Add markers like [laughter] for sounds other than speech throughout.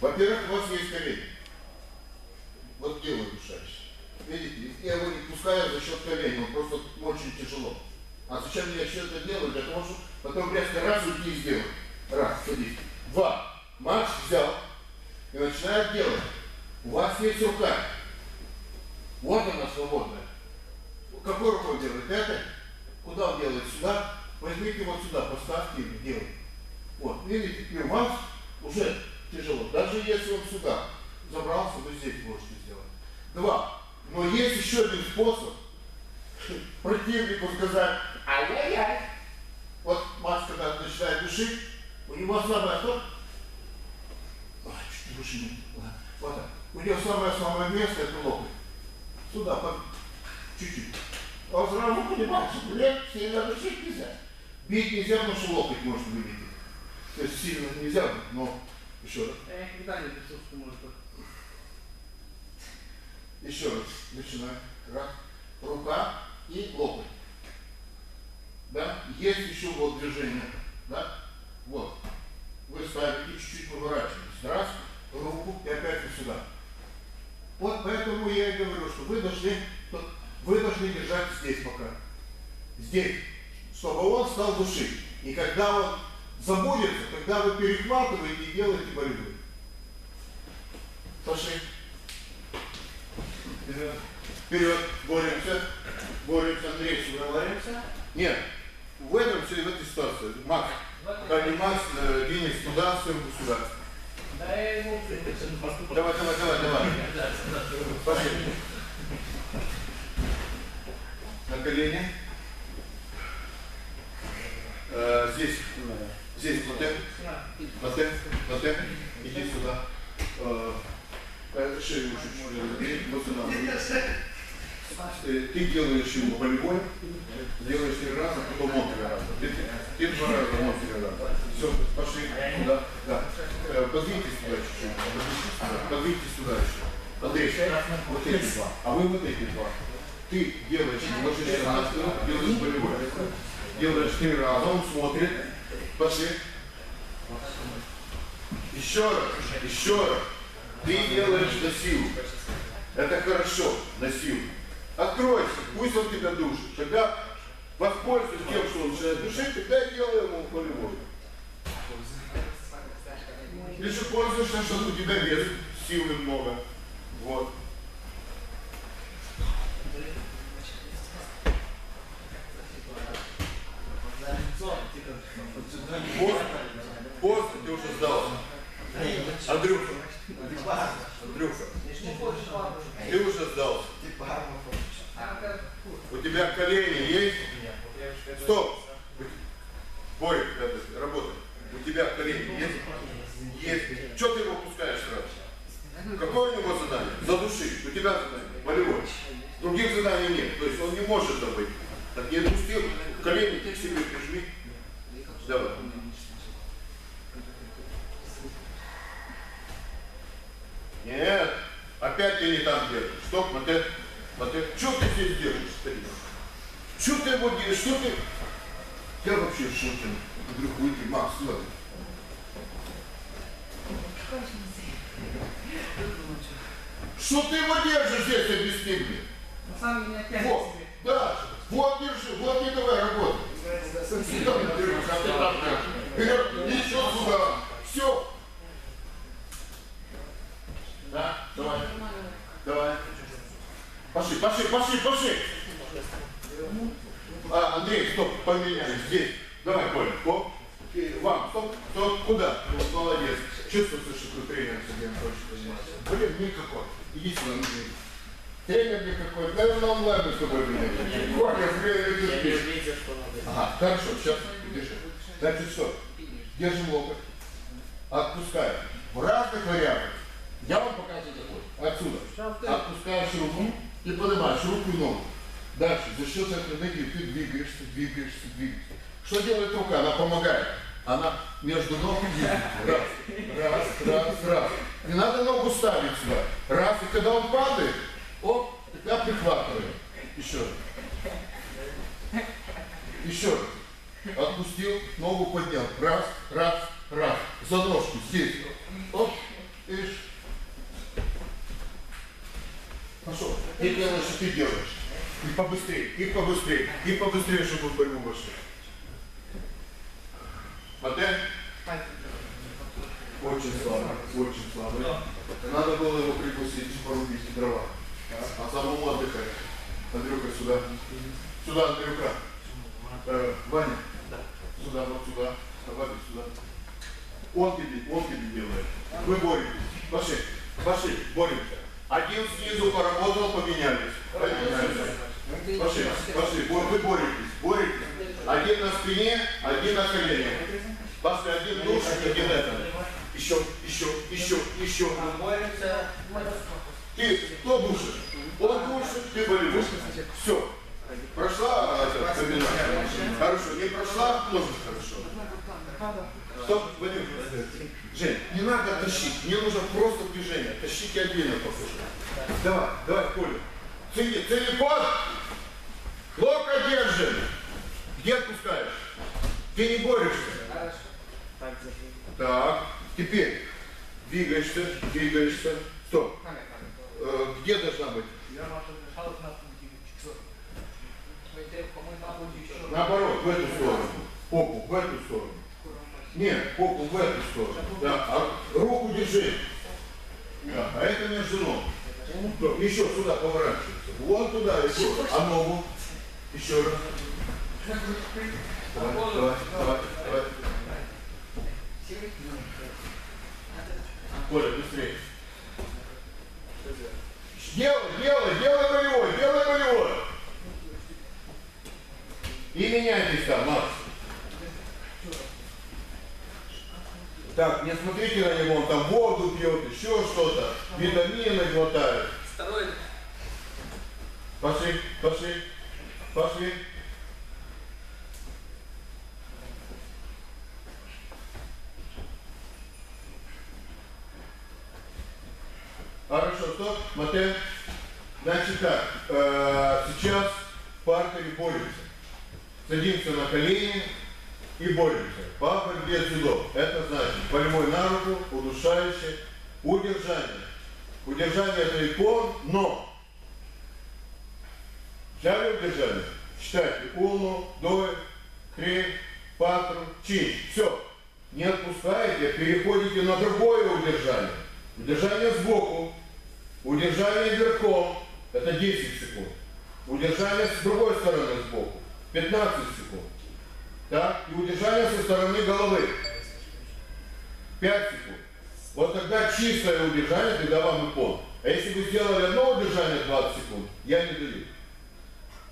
Во-первых, у вас есть колени. Вот делаю удушающий. Видите, я его не пускаю за счет колени, он просто очень тяжело. А зачем я все это делаю? Для того, чтобы потом резко раз уйти и сделать. Раз, садись. Два. Макс взял и начинает делать. У вас есть рука. Вот она свободная. Какой рукой делает? Это? Куда он делает? Сюда? Возьмите вот сюда, поставьте и делайте. Вот, видите, и у вас уже тяжело. Даже если он сюда забрался, вы здесь можете сделать. Два. Но есть еще один способ [laughs] противнику сказать, ай-яй-яй. Вот Макс, когда начинает душить, у него самое что? Ой, чуть выше не. Вот так. У него самое-самое место это локоть. Сюда, под... чуть-чуть. Он сразу понимает, что, блядь, сильно душить нельзя. Бить нельзя, потому что локоть может вылететь. То есть сильно нельзя, но еще раз. Я никогда не присутствую, может быть. Еще раз. Начинаем. Раз. Рука и локоть. Да? Есть еще вот движение. Да? Вот. Вы ставите, чуть-чуть поворачиваетесь. Раз, руку и опять вот сюда. Вот поэтому я и говорю, что вы должны, вы должны держать здесь пока. Здесь. Чтобы он стал душить. И когда он забудется, когда вы перехватываете и делаете борьбу. Пошли. Вперед. Боремся. Боремся. Андрей. Боремся? Нет. В этом все, в этой ситуации. Макс. Не Макс, э, Денис туда, Сырку сюда. Давай, давай, давай, давай. Пошли. На колени. Э, здесь. Здесь платен. Платен. Платен. Иди сюда. Э, э, шею чуть-чуть. Вот сюда. Э, Ты делаешь его болевой, делаешь три раза, потом он три раза. Ты, два раза, он три раза. Все, пошли. Да, да. Подвиньтесь туда чуть-чуть. Сюда. Подвиньтесь сюда еще. Андрей, вот эти два. А вы вот эти два. Ты делаешь, ложишься на спину, делаешь болевой. Делаешь три раза, он смотрит. Пошли. Еще раз, еще раз. Ты делаешь на силу. Это хорошо, на силу. Откройся, пусть он тебя душит. Тогда воспользуйся тем, что он начинает душить, тогда я делаю ему. Ты же пользуешься, что у тебя вес, силы много. Вот. Пост, пост ты уже сдался. Андрюха, Андрюха, ты уже сдался. У тебя колени есть? Стоп! Боря, это, работай. У тебя колени есть? Есть. Что ты его пускаешь сразу? Какое у него задание? Задушить. У тебя задание. Болевой. Других заданий нет. То есть он не может забыть. Так не отпустил. Колени ты к себе прижми. Давай. Нет. Опять ты не там держишь. Стоп, мотель. Мотель. Что ты здесь держишь, старик? Что ты его делаешь? Что ты? Я вообще в шоке. Вдруг выйти, Макс, ладно. Что ты его держишь здесь, объясни мне? На самом деле опять Вот, себе. да, вот держи, вот не давай работай. Сюда ты держишь, а ты там держишь. Вперед, еще сюда. Все. Да, давай. Давай. Пошли, пошли, пошли, пошли. А, Андрей, стоп, поменяли. Здесь. Давай, Коля, оп. Вам, стоп, стоп, куда? Молодец. Чувствуется, что ты тренер себе хочешь заниматься. Блин, никакой. Иди сюда, Андрей. Тренер никакой. Наверное, онлайн мы с тобой. Коля, блин, Я не идешь. видел, что надо. Ага, хорошо, сейчас держи. Значит что? Держим локоть. Отпускаем. В разных вариантах. Я вам показываю такой. Отсюда. Отпускаешь руку и поднимаешь руку и ногу. Дальше. За счет этой ноги ты двигаешься, двигаешься, двигаешься. Что делает рука? Она помогает. Она между ног раз, раз, раз, раз. Не надо ногу ставить сюда. Раз, и когда он падает, оп, я прихватываю. Еще. Еще. Отпустил, ногу поднял. Раз, раз, раз. За ножку здесь. Оп, ишь. Пошел. И делаешь, что ты делаешь. И побыстрее, и побыстрее, и побыстрее, чтобы он больно больше. Боретесь. Один на спине, один на коленях. Пошли, один душит, один это. Еще, еще, еще, еще. Ты, кто душит? Он душит, ты болевой. Все. Прошла а, комбинация? Хорошо. Не прошла, тоже хорошо. Стоп, Вадим. Жень, не надо тащить. Мне нужно просто движение. Тащите отдельно послушай. Давай, давай, Коля. Цели, целиком. Локоть держи. Где отпускаешь? Ты не борешься. Хорошо. Так, держи. Так, теперь двигаешься, двигаешься. Стоп. Э, где должна быть? Наоборот, в эту сторону. Попу в эту сторону. Нет, попу в эту сторону. Да, а руку держи. Да, а это между ног. Еще сюда поворачивается. Вон туда, еще. А ногу? Еще раз. Давай, давай, давай, давай. Коля, быстрее. Делай, делай, делай болевой, делай болевой. И меняйтесь там, Макс. Так, не смотрите на него, он там воду пьет, еще что-то, витамины глотает. Второй. Пошли, пошли, пошли. Хорошо, стоп, Матен. Значит так, э, сейчас партере боремся. Садимся на колени и боремся. По борьбе дзюдо. Это значит больной на руку, удушающий, удержание. Удержание это икон, но Взяли удержали? Считайте. Уну, двое, три, патру, чин. Все. Не отпускаете, переходите на другое удержание. Удержание сбоку. Удержание верхом. Это 10 секунд. Удержание с другой стороны сбоку. 15 секунд. Так? И удержание со стороны головы. 5 секунд. Вот тогда чистое удержание, когда вам и пол. А если вы сделали одно удержание 20 секунд, я не даю.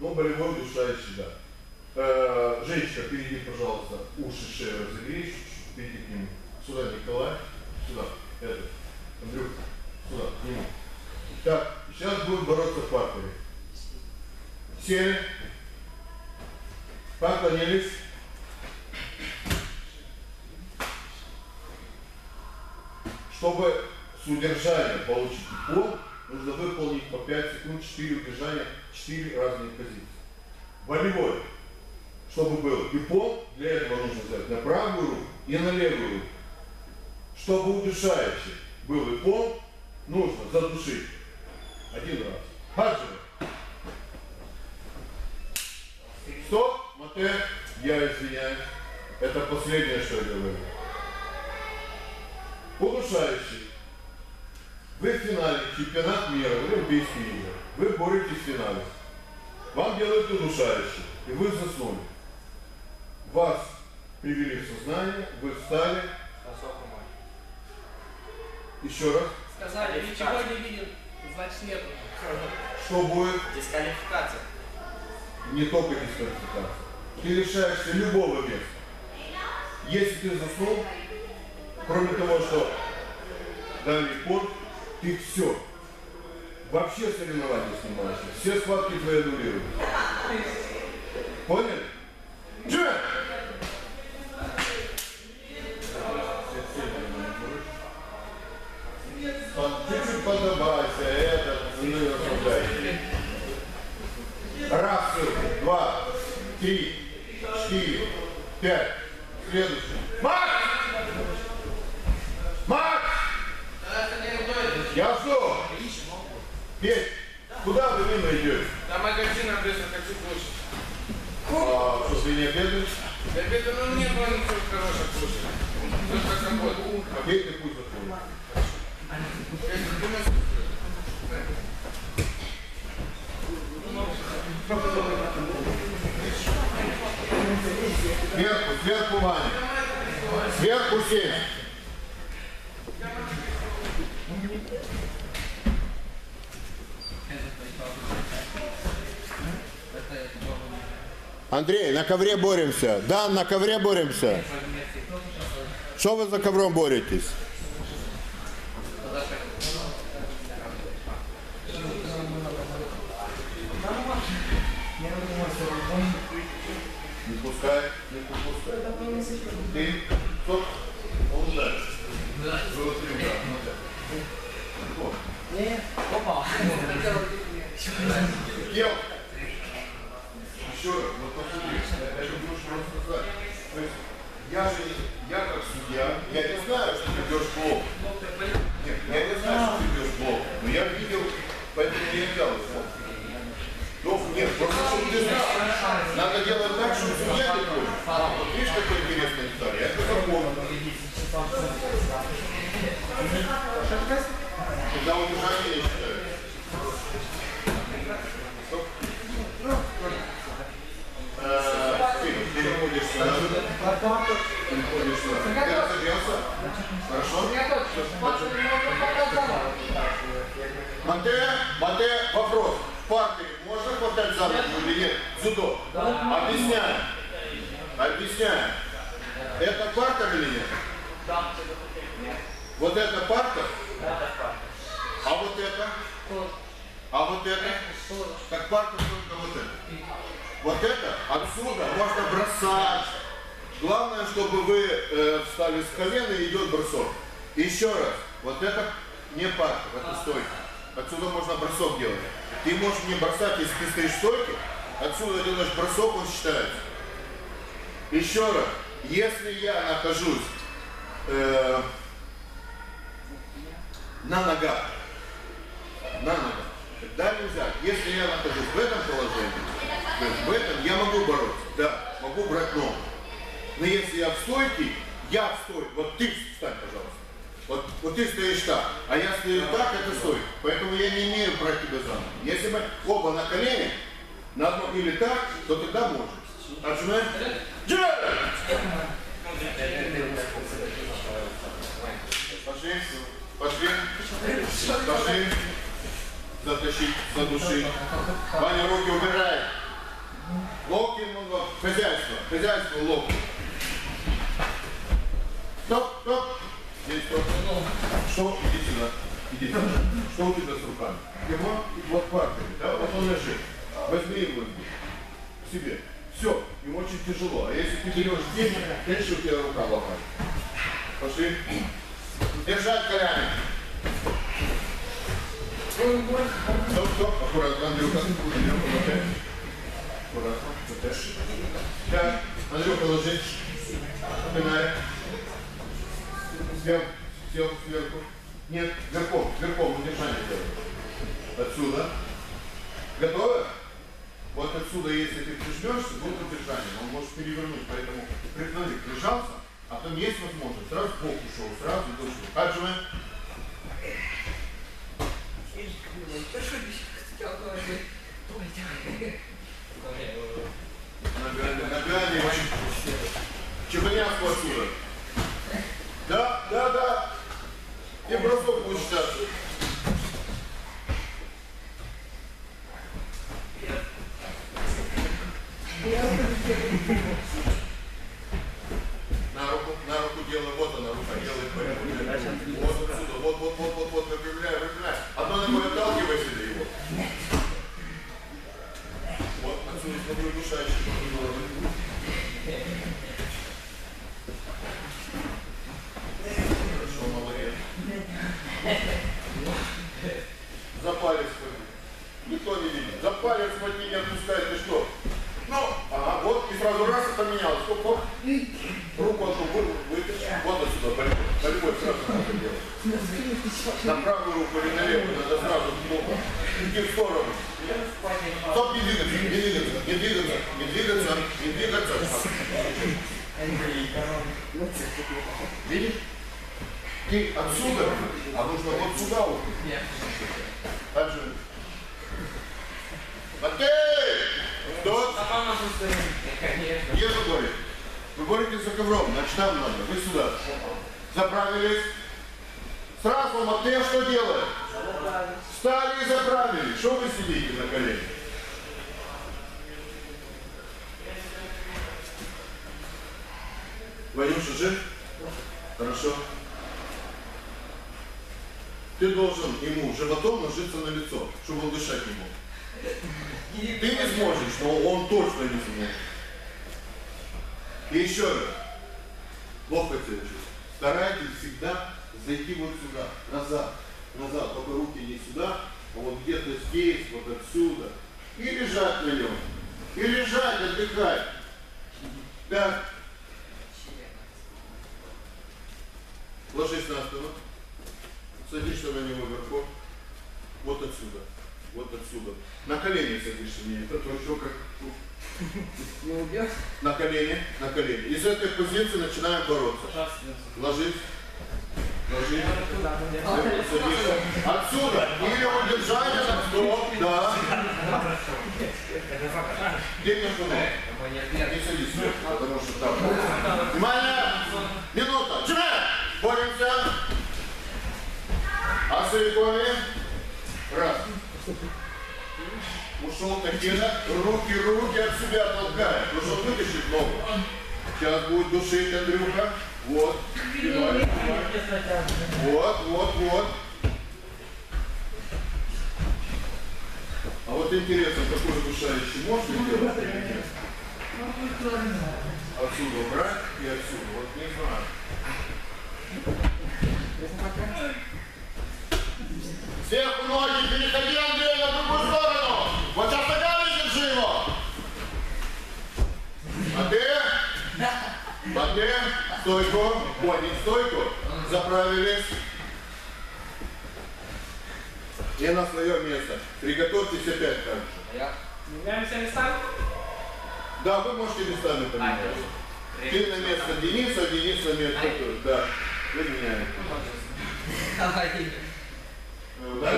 Ну, болевой удушающий, да. Э, Женечка, перейди, пожалуйста, уши, шею разогрей перейди к нему. Сюда, Николай, сюда, это, Андрюх, сюда, к нему. Так, сейчас будут бороться партере. Сели, поклонились. Чтобы с удержания получить пол, нужно выполнить по 5 секунд 4 удержания, 4 разные позиции. Болевой. Чтобы был ипон, для этого нужно взять на правую руку и на левую руку. Чтобы удушающий был ипон, нужно задушить один раз. Хаджи. Стоп, Мате, я извиняюсь. Это последнее, что я говорю. Удушающий. Чемпионат мира, вы Олимпийские игры. Вы боретесь в финале. Вам делают удушающий, и вы заснули. Вас привели в сознание, вы встали. Еще раз. Сказали, ничего не видел, значит нету. Что будет? Дисквалификация. Не только дисквалификация. Ты лишаешься любого веса. Если ты заснул, кроме того, что дали пот, ты все. Вообще соревнования снимаешься. Все схватки твои аннулируют. Поняли? Че? Под- Чуть-чуть подобайся, это, не расслабляйся. Раз, два, три, четыре, пять. Следующий. Макс! Я жду. Петь, куда вы мимо идете? До магазина адреса хочу кушать. А что, вы не обедаете? Для обеда, ну нет, ну ничего хорошего кушать. Только компот. Обедайте пусть заходит. Если думаешь, Сверху, сверху, Ваня. Сверху сесть. Андрей, на ковре боремся. Да, на ковре боремся. Что вы за ковром боретесь? Ты, стоп, он ударит. Было Вот. Опа. Ел. Еще я не знаю, что ты бьешь плохо. Нет, я не знаю, что ты бьешь плохо, но я видел, поэтому я и взял. Ну, нет, просто чтобы ты надо делать так, чтобы судья не понял. А, вот видишь, какой интересный деталь, я это запомнил. Когда удержание я считаю. Стоп. Э, Ты переходишь сюда. Переходишь сюда. Ты разогрелся? Хорошо? Матея, Матея, вопрос. В партере можно хватать за руку или нет? Дзюдо. Объясняю. Объясняю. Это партер или нет? Вот это партер? А вот это? А вот это? Как партер только вот это. Вот это отсюда можно бросать. Главное, чтобы вы э, встали с колена и идет бросок. Еще раз. Вот это не партер, это стойка. Отсюда можно бросок делать. Ты можешь не бросать, если ты стоишь в стойке. Отсюда делаешь бросок, он считается. Еще раз. Если я нахожусь э, на ногах, на ногах, тогда нельзя. Если я нахожусь в этом положении, в этом я могу бороться, да, могу брать ногу. Но если я в стойке, я в стойке, вот ты встань, пожалуйста. Вот, вот ты стоишь так, а я стою так, это стойка. Поэтому я не имею брать тебя за ноги. Если мы оба на колене, на одном или так, то тогда можно. Отжимаем. Пошли, пошли, пошли. Затащить, задушить. Ваня руки убирай. Локти, ну, вот, хозяйство, хозяйство, локти. Стоп, стоп. Здесь стоп. Что? Иди сюда. Иди сюда. Что у тебя с руками? Его вот партер, да? Вот он лежит. Возьми его к себе. Все, ему очень тяжело. А если ты берешь деньги, конечно, у тебя рука ломает. Пошли. Держать колями. Стоп, стоп, аккуратно, Андрюха. Аккуратно, это. Так, Андрюха, ложись. Пинай. Сверху, сел сверху. Нет, верхом, верхом, удержание делай. Отсюда. Готовы? Вот отсюда, если ты прижмешься, будет удержание. Он может перевернуть, поэтому предназик прижался, а там есть возможность. Сразу бок ушел, сразу дальше. Отжимаем. Ногами, ногами. Чебанявку отсюда. Да, да, да. И бросок будет считаться. На руку, на руку делай, вот она, рука делает порядок. Вот отсюда, вот, вот, вот, вот, вот, выпрямляй, выпрямляй. Одной ногой отталкивай себе его. Вот, отсюда смотрю, душающий. Хорошо, молодец. За палец схвати. Никто не видит. За палец схвати, не отпускай, ты что? Ну, ага, вот, и сразу раз и поменялось. Хоп, хоп. Руку одну вы, вытащи. Вот отсюда, болевой. Болевой сразу надо делать. На правую руку или на левую, надо сразу в бок. Иди в сторону. Стоп, не двигаться, не двигаться, не двигаться, не двигаться, не двигаться. Видишь? Ты отсюда, а нужно вот сюда вот. Так же. Матей! Нашу сторону. Конечно. Где вы боретесь? За ковром, значит нам надо. Вы сюда. Заправились. Сразу Матей что делает? Встали и заправили. Что вы сидите на коленях? Ванюша жив? Хорошо. Ты должен ему животом ложиться на лицо, чтобы он дышать не мог. Ты не сможешь, но он точно не сможет. И еще раз. Плохо тебя чувствую. Старайтесь всегда зайти вот сюда, назад, назад, только руки не сюда, а вот где-то здесь, вот отсюда. И лежать на нем. И лежать, отдыхать. Так. Ложись на спину. Садишься на него верхом. Вот отсюда. Вот отсюда. На колени садишься мне. Это еще как на колени, на колени. Из этой позиции начинаем бороться. Ложись. Отсюда. Или удержание на стоп. Да. Где микрофон? Не садись, потому что там. Внимание! Минута. Джимми! Боремся. Асырикоми. Раз. Ушел Такина. Руки, руки от себя толкает. Нужно вытащить ногу. Сейчас будет душить Андрюха. Вот. Вот, вот, вот. А вот интересно, какой душающий можно делать или нет? Отсюда убрать и отсюда. Вот не знаю. Сверху ноги, переходи, Андрей, на другую сторону. Вот сейчас ногами держи его. А ты? А ты? Стойку. Поднять стойку. Заправились. И на свое место. Приготовьтесь опять так же. Меняемся местами? Да, вы можете местами поменяться. Ты на место Дениса, Денис на место... Да. Вы меняете. Э, да?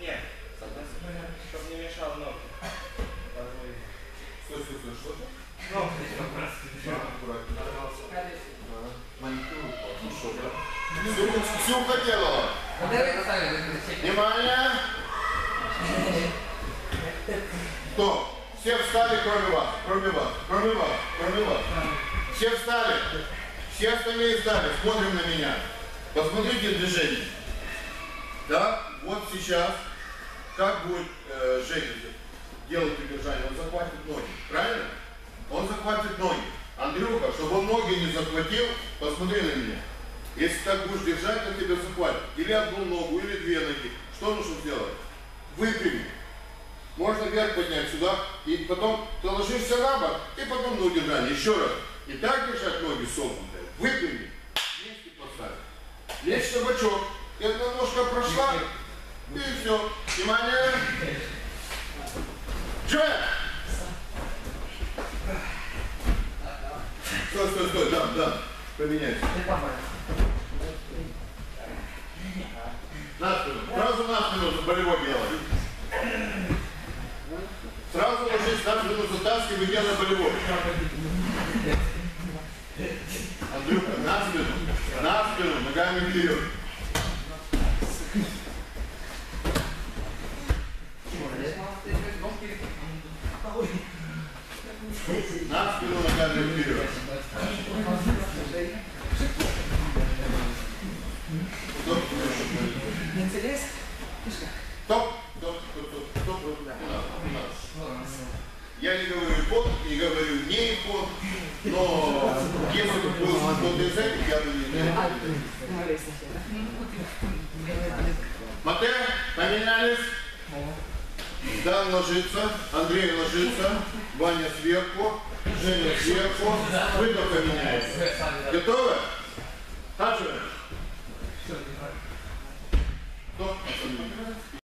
Нет. Чтобы не мешал ноги. Стой, стой, стой, что ты? Всю хотела. Внимание! Кто? Все встали, кроме вас, кроме вас, кроме вас, кроме вас. Все встали. Все остальные встали. Смотрим на меня. Посмотрите движение. Да, вот сейчас, как будет э, Женя делать удержание? Он захватит ноги, правильно? Он захватит ноги. Андрюха, чтобы он ноги не захватил, посмотри на меня. Если так будешь держать, то тебя захватит. Или одну ногу, или две ноги. Что нужно сделать? Выпрямить. Можно вверх поднять сюда, и потом ты ложишься на бок, и потом на удержание. Еще раз. И так держать ноги согнутые. Выпрямить. Вместе поставить. Лечь на бочок. Одна ножка прошла, и все. Внимание. Джек! Стой, стой, стой, да, да. Поменяйся. На спину. Сразу на спину болевой делай. Сразу ложись на спину, затаскивай, делай болевой. Андрюха, на спину. На спину, ногами вперед. На спину, ногами вперед. Стоп, стоп, стоп, стоп, стоп, стоп, не надо, не надо. Я не говорю под, не говорю не под, но если бы был кто-то из этих, я бы не Мате, поменялись? Дан ложится, Андрей ложится, Ваня сверху, Женя сверху, вы только меняете. Готовы?